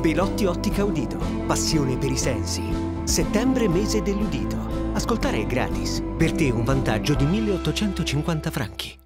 Belotti Ottica Udito. Passione per i sensi. Settembre mese dell'udito. Ascoltare è gratis. Per te un vantaggio di 1850 franchi.